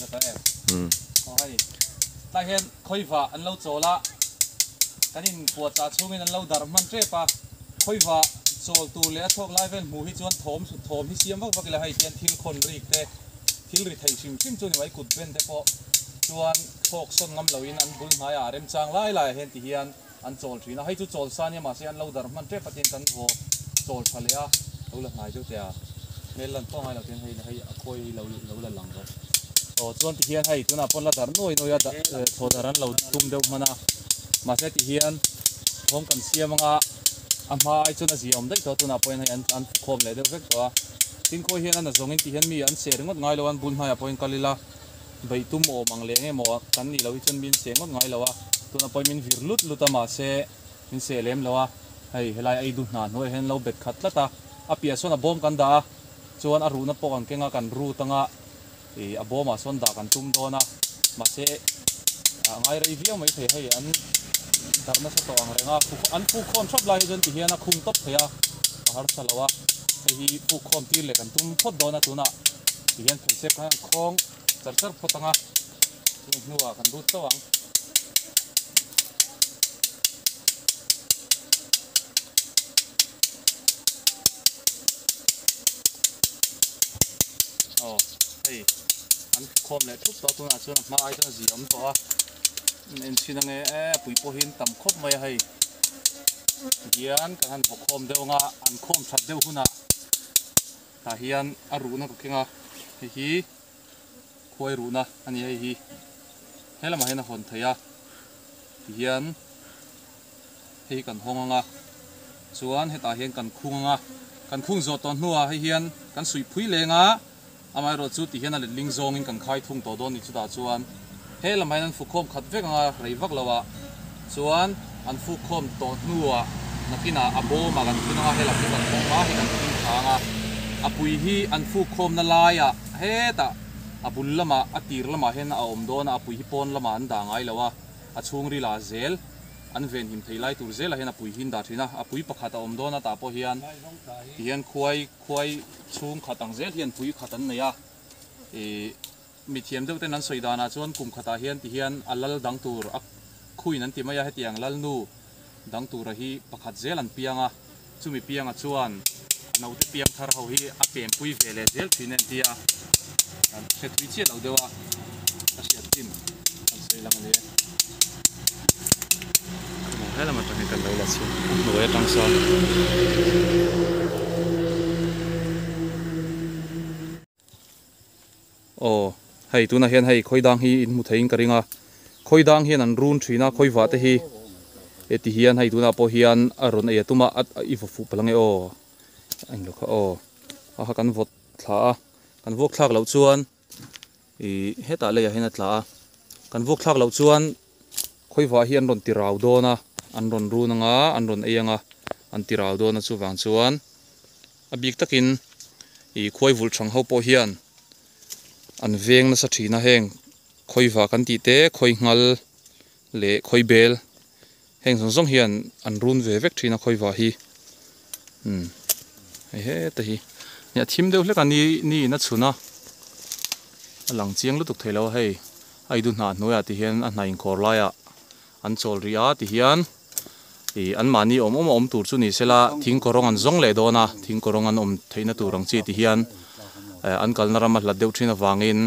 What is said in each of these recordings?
na ta em อืมขอให้ตาเห็นคอยฟ้าอันเราโจละกันนินปวดตาช่วงนี้อันเราดารมันเจ็บปะคอยฟ้าโจลตูเลี้ยทอกไล่เป็นหมูที่จวนโถมสุดโถมที่เสียมว่าว่ากันเลยให้เตียนทิลคนรีกเตทิลริไทยชิมชิมจนไว้กุดเป็นแต่พอจวนทอกส้นงำเหลวินอันบุญหายอาเรมจางไล่ไล่เห็นที่เฮียนอันโจลทีนะให้จุโจลซาเนี่ยมาเสียนเราดารมันเจ็บปะเตียนกันโวโจลทะเลอะเราละหายจุเตียเมลันต้องให้เราเตียนให้ให้คอยเราเราละหลังเรา o chuan ti hian hei tuna pon la dar noi noi da tho daran lo tum deuh mana ma se ti hian thom kan siam anga a hma ai chuna ziom đấy cho tuna poin hei an an khom le deuh vek to tin ko hian an zong in ti hian mi an se ringot ngai lo an bun haya poin kalila bei tum o mang le nge mo kan ni lo hi chun min se ngot ngai lo a tuna poin min vir lut lut ama se min se lem lo a hei helai ai du na noi hen lo bet khat la ta a pia sona bom kan da chuan a ru na pok an kenga kan ru tanga e a à, mà son da kan tum dona ma se à, ngai rei viau mai the hei an darna sa to ang renga pu an pu khom hiện lai jon ti hiana khum top theya a har salawa hi pu khom phốt đó na tum na. Dona tuna ti hian phải se kan khong phốt tăng à nhưng mà cần rút tao à. An khom le thup to tuna chuan mà ai chuan zi om to a anh chin ange e pui po hin tam khop mai hei hian kan han khom deuh nga anh khom that deuh à ta hian a ru na ko kenga hi hi khoi ru na anh ấy hi helama hena hon theya hian hei kan hong anga chuan heta hian kan khung anga kan khung zo ton hi hei hian kan sui phui lenga amai ro chu ti hian a let ling zong in kan khai thung to don ni chu da chuan he lamai nan fu khom khat vek anga rei vak lawa chuan an fu khom to hnuwa nakina abo ma kan thuna he la kan khom ma he kan thing thanga apui hi an fu khom na laia he ta abul lama atir lama hen a om don apui hi pon lama an da ngai lawa a chung ri la zel an ven him theilai tur zela hena pui hin da thina. Apui pakhat a om dona ta po hian hian khuai khuai chung khatang zel hian pui khatan neya e mi thiam deuh ten an soidana chuan kum khata hian ti hian alal dang tur a khui nan ti maya hetiang lal nu. Dang tur a hi pakhat zel an pianga. Chumi pianga chuan, no te piang thar ho hi a pem pui vele zel thinen tia an se thui chi lo dewa a. Siat tin an sei lang le hela ma tahin kan lo la chi no e tang sa o hei tuna hian hei khoidang hi in mu thein karinga khoidang hian an run thina khoiwa te hi. E ti hian hei tuna po hian a ron e tuma at i fu fu palange o anh lo kha o a ha kan vot thla a kan vok thlak lo chuan i heta le ya hena thla a kan vok thlak lo chuan khoiwa hian ron ti raw dona an ron run anga an ron ei eyanga an tiral raw dona chu wang chuan. A bik takin i khoi vul thang ho po hian. An veng na sa thina heng. Khoi va kan ti te, khoi ngal, le khoi bel. Heng song song hian, an run ve vek thina khoi va hi. Hm hei he, ta hi. Nya thim deuh hlek ani ni na chuna a lang chiang lutuk tuk hei. Ai du hna hnuya ti hian a hnain khor laia ah. an chol ria ti hian i an mani om om om tur chu ni sela thing korong an zong le dona thing korong an om theina turang chi ti hian an kalna rama hla deuh thina wangin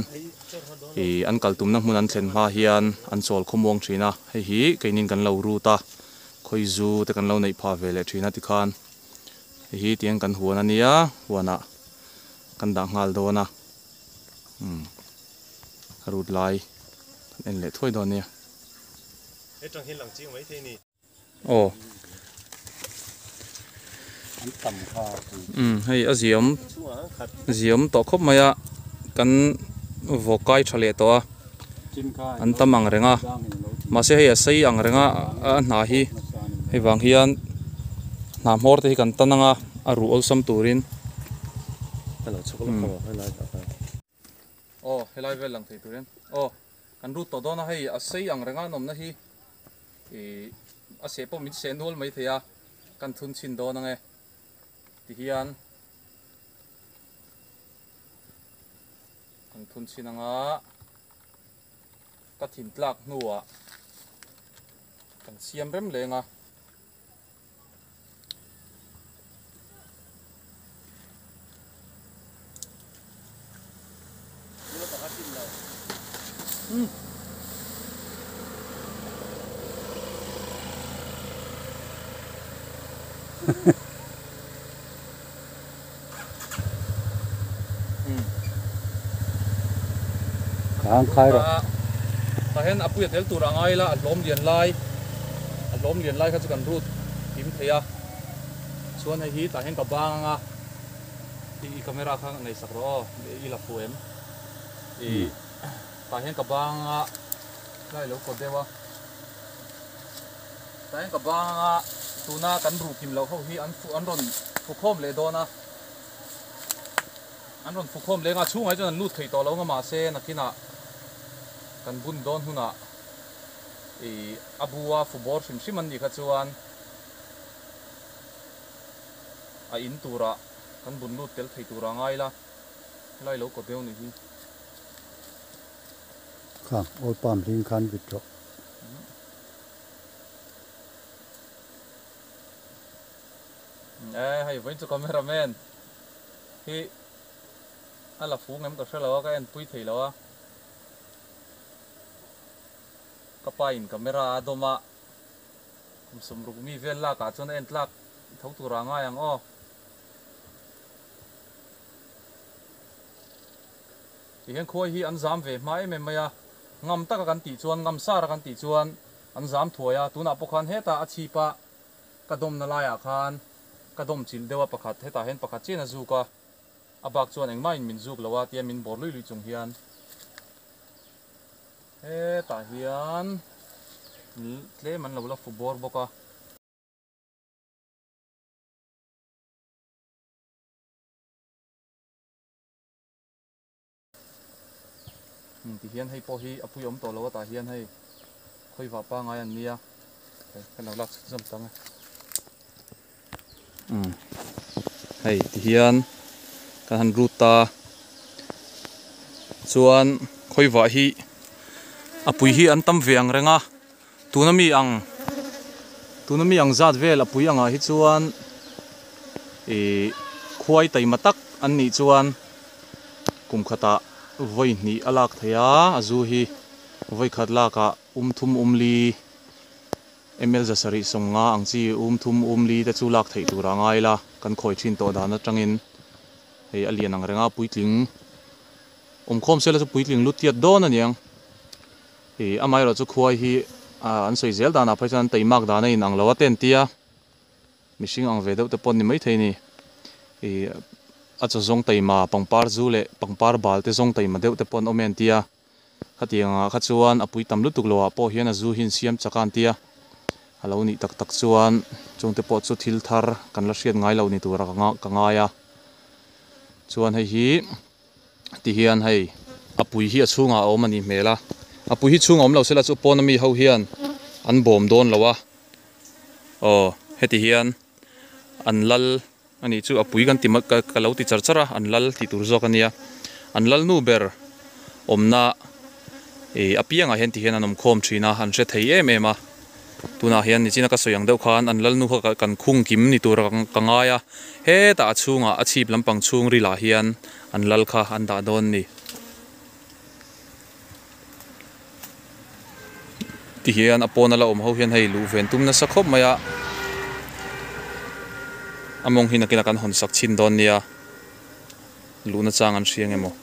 i an kal tumna hmun an thlen ma hian an chawl khawmuang thina hei hi keinin kan lo ruta khoi zu te kan lo nei pha ve le thina ti khan hei hi tiang kan huan ania huana kan dah ngal dona hmm rut lai en le thoi don nia e tang hin lang chi mai the ni ồ. Ừ hay à, ở giếm giếm tổ khúc mày ạ? Cần vô cái cho lệ tổ anh tâm ăn rừng à mà sẽ hay à, xây ăn rừng à nà hi. Hay vàng hiền nam hồ thì cần tân à à ru ol sam turin ừ. ồ, hay lại về lần thì turin ồ cần ru tổ đó nó hay à, xây ăn rừng à nôm nó hi a se po mit se nol mai theya kan thun chin do na nge ti hian. Kan thun chin anga ka thin tlak nuwa kan siam rem lenga Khang khai rồi. ta hen apu ya tel tur angai la alom lian lai. Alom lian lai kha chu kan rut tim theya chuan hi ta hen ka banga i i camera kha nei sak ro i la fu em. I ta hen ka banga lai lo ko dewa ta hen ka banga tuna kan ru kim lo ho hi an fu an ron fu khom le dona an ron fu khom le nga chungai chuan an lut thei to lo nga ma se nakina kan bun don huna e abuwa fubor sim sim an ni kha chuan. A in tura kan bun lut tel thei tura ngai la. Lai lo ko deu ni hi. Khang ôi pam ring khan vịt eh hai voin chu cameraman hi ala ah, fu ngam to shelo ka en pui thei lo a ka pa in camera doma kum sum ruk mi vel la ka chon en tlak thau tura nga yang o ti hen khoi hi an zam ve mai eh, me maya ngam, ta kan tỷ chuan, ngam, sa, ra kan ti chuan. An zam thuaya tuna pokhan hết ta chi pa ka dom na, la à khan ka dom chil dewa pakhat heta hen pakhat china zuka abak chuan engma in min zuk lawa tia min bor lui lui chung hian. He ta hian. Tle man lo la fu bor boka. Thì ti hay po hi apu yom to lo ta hian hay khoi va pa ngai an nia. Cái nào lắc zam tăng Mm. hei ti hian, kan han ruta. Chuan khoi va hi. Apui hi an tam ve ang renga. Tunami ang tunami ang zat vel apui anga hi chuan e khuai tai matak an ni chuan kum khata voi ni alak thaya azu hi, voi khat laka um thum um li ml za sari songa ang chi um thum umli te chu lak thei tura ngai la. Kan khoi thin to dana tangin hei alian ang renga puitling um khom sela chu puitling lutiat don aniang e amai ro chu khuai hi, a, an soi zel dana phaisan teimak dana in ang lawa ten tia. Mishing ang về đâu te pon ni mai theini e a chu zong teima pangpar zu le, pangpar bal te zong teima deuh te pon omen tia. Khatianga kha chuan apui tam lutuk lowa po hian a zu hin siam chakan tia alo ni tak tak chuan, chung te po chu thil thar, kan la hriat ngai lo ni tura ka nga, ka ngaia chuan hei hi, ti hian hei apui hi a chhunga a awm ani hmela apui hi chhunga awm lo sela chu pawna ami ho hian, an bawm dawn lowa aw heti hian, an lal ani chu apui kan timak ka ka lo ti char chara an lal ti tur zawk ania an lal nu ber omna e apianga hen ti hian an awm khawm thina han re thei em em a tuna hian ni china ka soyang deuh khan an lal nu kha kan khung kim ni tur ka- ka ngaia he ta chunga chhunga, a chhip lampang chhung rila hian an lal kha an da don ni. Ti hian a pawn ala awm ho hian hei lu ven tumna sa khop maya among hina kina kan hon sak chin don nia luna chang an riang emaw.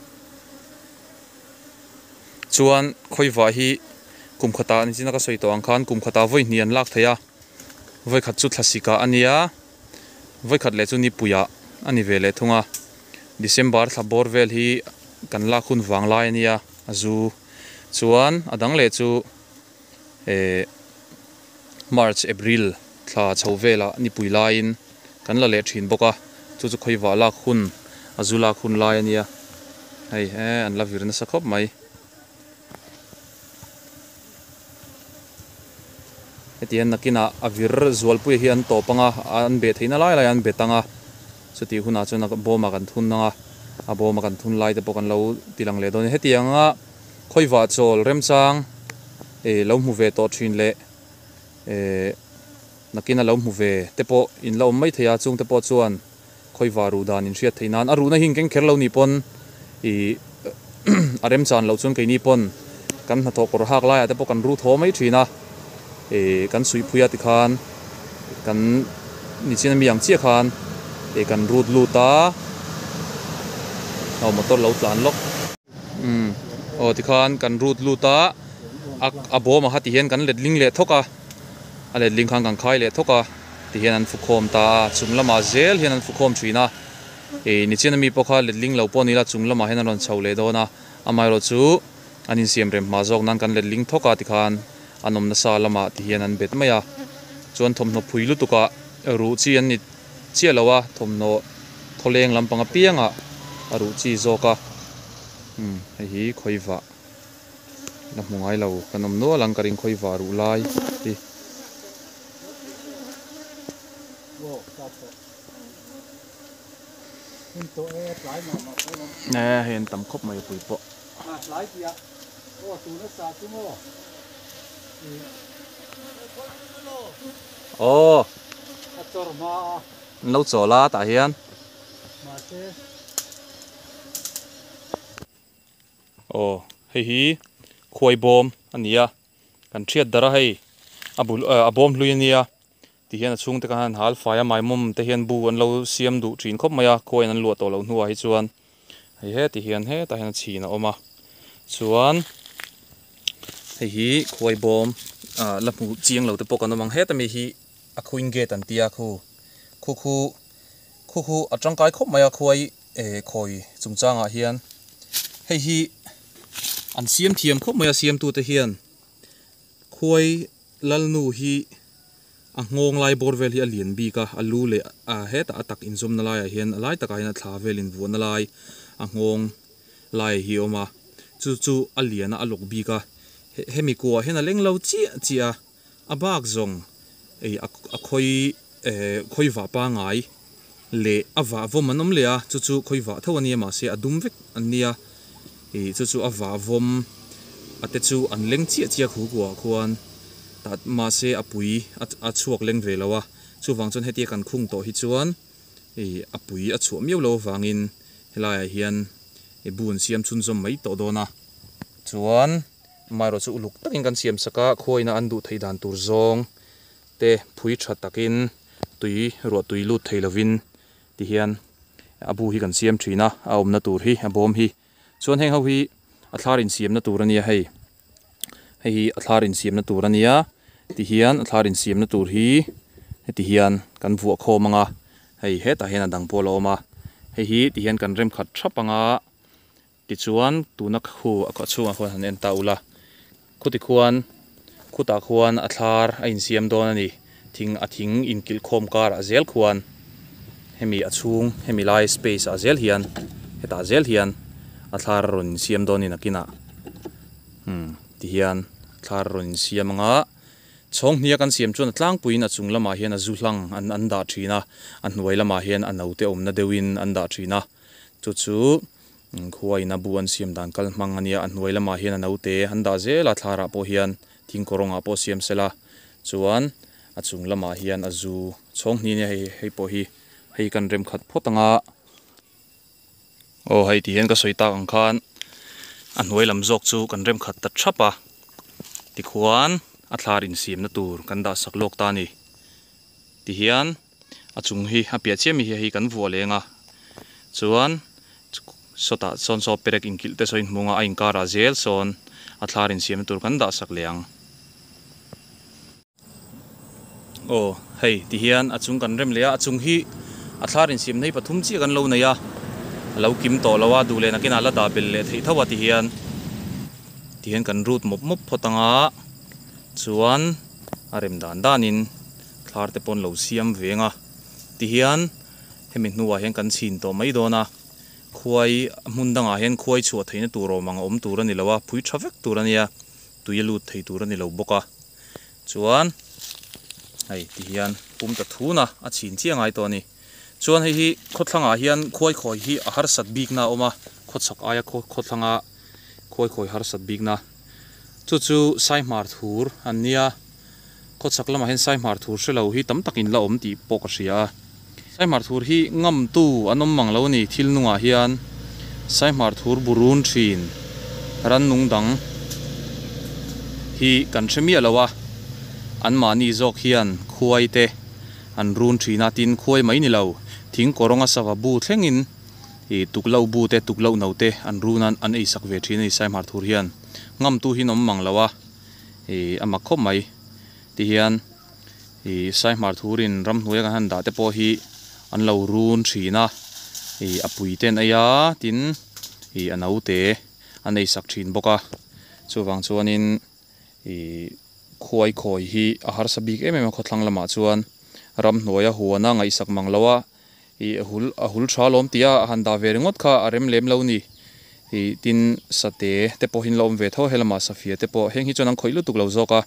Chuan khoi va hi kum khata ni china ka soi to ang khan kum khata voi hnian lak theya voi khat chu thlasika ania voi khat le chu ni puya ani lệ le thunga. December thlabor vel hi kan la khun wang lai ania azu chuan adang le chu e march, april thla chho vela ni pui lain kan la le thin boka chu chu khoi wa là khun azula khun lai ania hei he an la virna sa khop mai. Etian nakina avir zual pui hi an topanga, an be theina lai lai an betanga chuti huna chuna boma kan thun nanga, a boma kan thun lai te pokan lo tilang le don. Hetianga khoiwa chol remchang e lo mu ve to thin le e nakina lo mu ve te po in lo mai thaya chung te po chuan khoi waru dan in hriat theinan. Aru na hing keng kher lo ni pon, i arem chan lo chung ke ni pon. Kan na to kor hak lai te po kan ru tho mai thina e kan sui phuya ti khan. Kan ni chen mi yang chia khan. E kan rut lu ta. Au motor lo tlan lok um o ti khan kan rut lu ta. A a ma ha hian kan let ling le thoka a let ling khang kan khai le thoka ti hian an fu ta. Chung lama zel hian an fu khom e ni chen mi po let ling lo po ni la chung lama hian an ron chho le do na. Amai ro chu anin siam rem ma jok nan kan let ling thoka ti khan anom na sa lama ti hian an bet maya chuan thom no phui lu tuka ru chi an ni chia lawa thom no tholeng lampanga pianga aru chi zoka hei hi khoiwa na hmungai lo. Kanom no lang karing khoiwa ru lai. Ti nè hen tam khop mai pui po ô. Nấu chor chỗ la ta hiền. ma te. ô hei hi khuai bom ania kan thiat dara hay à abul a bom ờ, à hlui ania ti hian a chung te kan hal faya à mai mum te hian bu an lo siam du thin khop maya khuai an lu to lo hnuai hi chuan. Hei he ti hian he ta hian chhin a oma chuan. Hi khuai bom a la mu chiang lo te pok an mang he ta mi hi a khuin gate an tia khu khu khu khu khu a tangkai khop maya khuai e khoi chung changa hian hei hi an siam thiam khop maya siam tu te hian khuai lalnu hi a ngong lai borvel hi a lian bi ka a lu le a heta atak in zum na lai a hian a lai taka in a thla velin vu na lai a ngong lai hi oma chu chu a lian a lok bi ka he- mi ko hen a leng lo chi chi a a bak zong. Ei a a khoi e khoi va pa ngai. Le, a va vom anom le a chu chu, khoi va thawani ma se a dum vek an nia. E chu chu, a va vom. Ate chu an leng chi à khu kwa khuan. Ta ma se à pui, a a chuak leng ve lawa. Chu wang chon hetia kan khung to hi chuan. E a pui, a chu miau lo wangin helai hian e bun siam chun zom mai to dona chuan mai ro chu uluk takin kan siam saka khoina an du thei dan tur zong te phui tha takin tui ro tui lut thei lovin ti hian abu hi kan siam thina a om na tur hi a bom hi chuan heng ho hi a thlarin siam na tur ania hei hei hi a thlarin siam na tur ania ti hian a thlarin siam na tur hi ti hian kan vuah khawm anga hei heta hian a dang pawh a awma hei hi ti hian kan rem khat thap anga ti chuan tuna khu a kha chunga khuan han en taula khuti khuan khuta khuan a thlar a in siam dawn ani. Thing a thing in kil khom kar a zel khuan. Hemi a chung hemi lai space a zel hian. Heta zel hian. A thlar run siam dawn in akina hmm ti hian. Thlar run siam anga chong hnia kan siam chuan tlang puin a chung lama hian a zu hlang an an da thina. An hnuai lama hian an no te om na an da thina. Chu chu. Khuai na buan siam dan kal hmang ania an hnuai lamah hian an no te an dah zela thlarah pawh hian thing koronga pawh siam sela. Chuan a chung lamah hian a zu. Chawng hni nia hei hei pawh hi, hei kan rem khat phawt anga. Oh hei ti hian ka soita ang khan. An hnuai lam zawk chu kan rem khat ta thapa ti khuan a thlar in siam na tur kan da sak lok ta ni. Ti hian a chung hi, a pia chiam hi hei kan vualenga chuan sota, son so perek in kil te so in hmunga a in kara zel son a thlar in siam na tur kan dah sak liang. Oh hei, ti hian a chung kan rem le a chung hi a thlar in siam nei pathum chi kan lo nei a lo kim to lawa du le na kina la da bel le thei thawa ti hian. Ti hian kan rut mop mop photanga. Chuan a rem dan danin thlar te pon lo siam venga. Ti hian hemi hnuah hian kan chin to mai dawna khuai hmun dangah hian khuai chu theina turo mang om tur ani lawa phui tha vek tur ania tuia lut thei tur ani lo boka chuan, hei, ti hian pum ta thuna a chin chiangai to ni. Chuan hei hi khawthlangah hian khuai khoi hi a har sat bik na oma khotsak aya kho khawthlanga khuai khoi har sat bik na. Chu chu sai mar thur ania khotsak lama hian sai mar thur se lo hi tam takin la om ti pok sai mar thur hi ngam tu anom mang lo ni thil nunga hian sai mar thur burun thin, ran nung dang. Hi kan themi alowa an mani zok hian khuai te, an run thina tin khuai mai ni lo. Thing koronga sawa bu thlengin e tuklo bu te tuklo no te, an runan an ei sak ve thin ei sai mar thur hian. Ngam tu hi nom mang lawa e ama khom mai. Ti hian e sai mar thurin ram hnuai kan han da te po hi an lo run thina i apui ten aya tin i anau te an ei sak thin boka chuwang chuanin i khuai khoi hi a har sabik em em a khotlang lama chuan. Ram hnuaia huana ngai sak mang lawa hul ahul hul tha lom tia han da ve ringot kha rem lem lo ni. I tin sate te po hin lom ve tho helama safia te po heng hi chon ang khoilu tuk lo zoka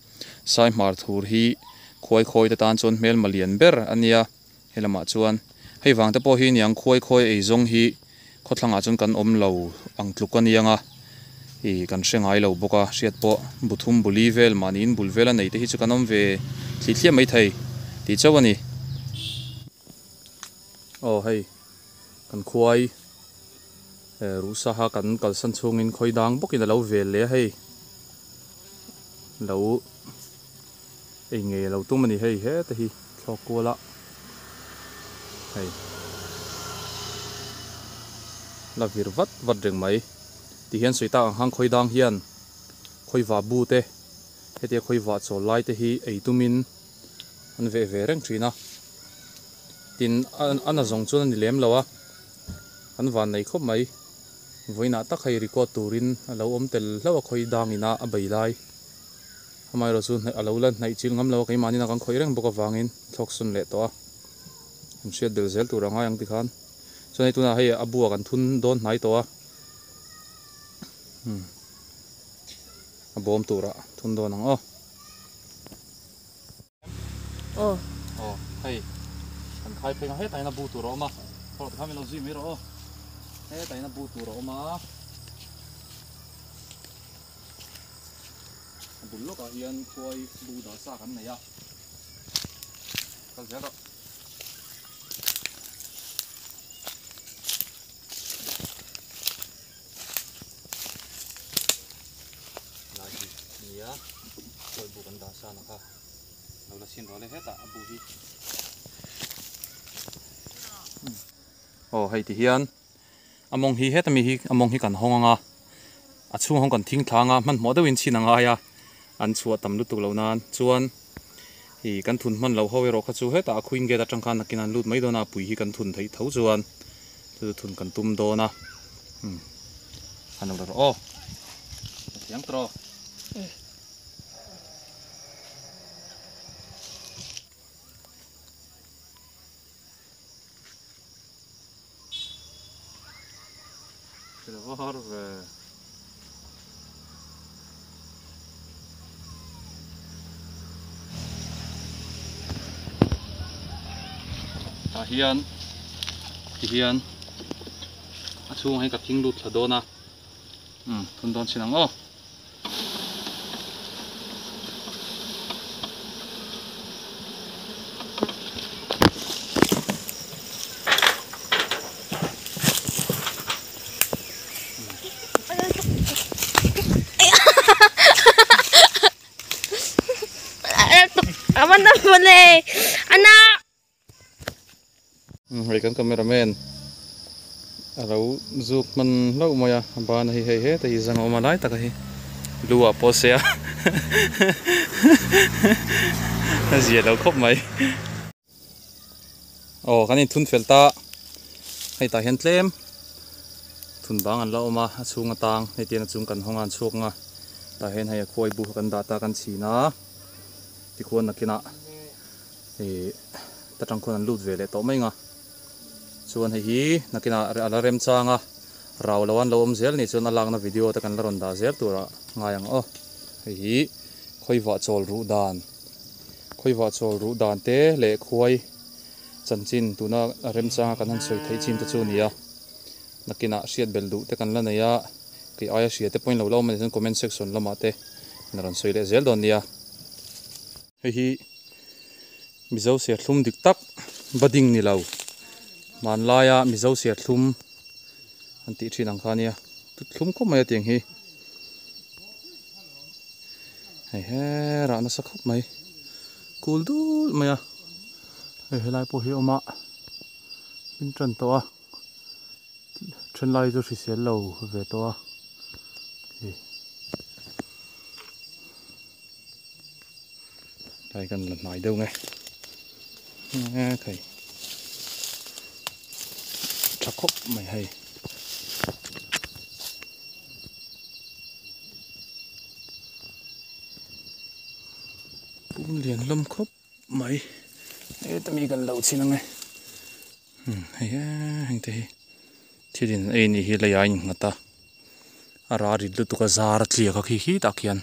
sai mar thur hi khoi khoi ta tan chon mel malian ber ania helama chuan hei wang te po hi niang khoi khoi ei zong hi khotlanga chon kan om lo ang tluk ani anga i kan hrengai lo boka hriat po. Buthum buli vel manin bul vela nei te hi chu kan om ve thli thliam mai thei ti chawani oh hei. Kan khuai. E, Ru sa ha kan kal san chungin khoi dang bokin lo vel le hei. Lo, ei nge lo tum ani, hei, he, te hi thlok kola này là việc vất vật rừng mấy. Thì hiện suy tạo hàng khơi đang hiện khơi và bu tê. Thế thì khơi và số lại tê hi ấy tu min. Anh về về răng truy na. Tin anh anh là dòng đi lem lâu á. Anh vào này khóc mấy. Với nã tắc hay record tourin à lâu ôm tel lâu khơi đang ina à bày lai. Hôm nay rồi xuân à lâu lần, này chỉ ngắm lâu, cái mani na con khơi răng bốc vàng in thóc xuân lệ toa an shet del zel turanga yang ti khan. So nei tuna hei abuwa kan thun don hnai to a hmm a bom tura thun don ang o Oh, oh hei kan khai phenga he taina bu tur oma. Ko ta khamelo zui mi ro he taina bu tur oma. Bul lo ka hian khoi bu da sa kan nei a. Kal zero nia khoi bu kan da sa na ka lo la sin ro le heta abu hi oh hei ti hian among hi heta mi hi among hi kan hong anga. A chung hong kan thing thanga man mo deuin chin anga ya an chua tam lu tuk lo nan chuan hi kan thun man lo howe ro kha chu heta a khuing ge da tang khan nakin an lut mai dona pui hi kan thun thei tho chuan chu thun kan tum do na hm an lo ro oh yang tro Kyllä vaan harvee. À, hiền thì hiền à, chung hay gặp kinh lụt là đô na ừ thun đón xin nắng ô aman na boleh. Anak. ừ men. Alo zuk man lo moya. Ba na hi, hei he ta hi zang oma lai ta ka hi lua pose a. Zia lo khop mai. Oh kanin thun fel ta. Hei ta hen tlem. Thun bang an lo ma, a chunga tang. Hei tian a chung kan hongan chuk nga. Ta hen hei a khoi bu kan da ta kan china. Ti khuan nakina e ta tang khuan an lut ve le to mai nga chuan hei hi nakina ala rem changa. Raw lawan lo om zel ni chuan alang na video ta kan la ron da zel tura ngayang o hei hi khoiwa chol ru dan. Khoiwa chol ru dan te le khuai. Chanchin tuna rem changa kan han soi thei chin ta chu nia nakina siat bel du te kan la neya ki aya hriat te point lo lo man comment section lama te. Naran soi le zel don nia hei hi mizo se thlum dik tak bading ni lo man mi mizo sia thlum an ti thin ang kha nia. Tu thlum ko mai tiang hi. Hei he ra na sakhap mai. Kul dul mai a. Hei lai po hi oma bin ah. tran to a. Tran lai zo hri sel lo ve to a. Đây cần lần nói đâu nghe nghe khúc mày hay. Cũng liền lâm khúc mày. Ấy tao mi gần đầu xin nghe ừ hay á hành thế thì đến ấy này hi lấy anh ngata à ra đi lúc tụi cái giá rất liệt các khi khi ta kian